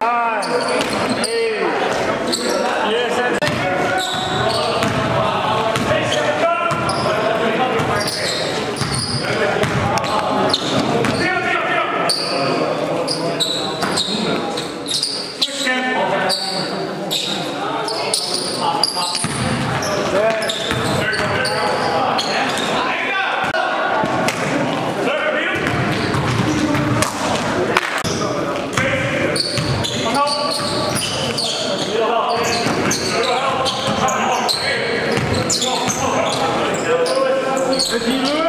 Five. Retiro!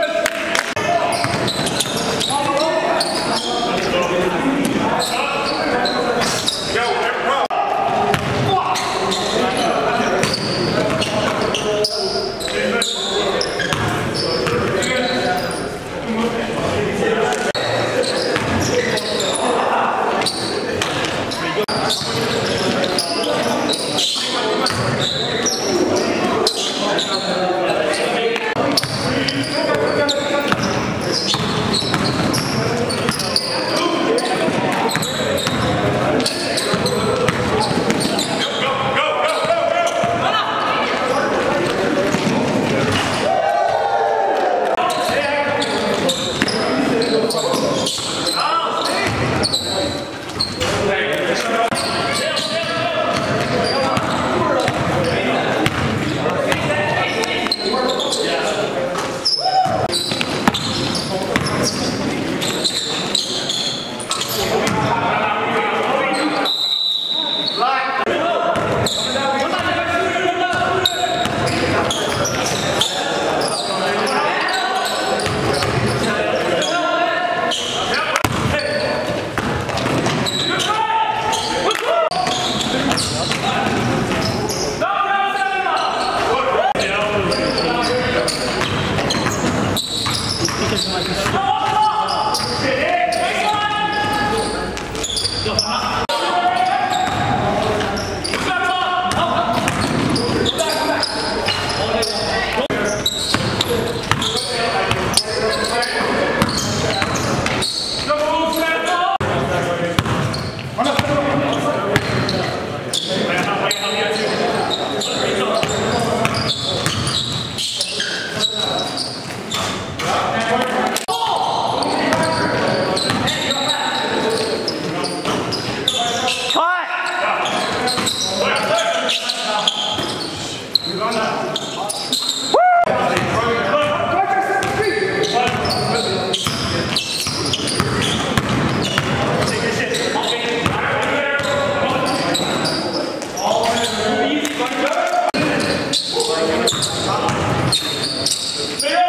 Senhor!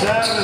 seven.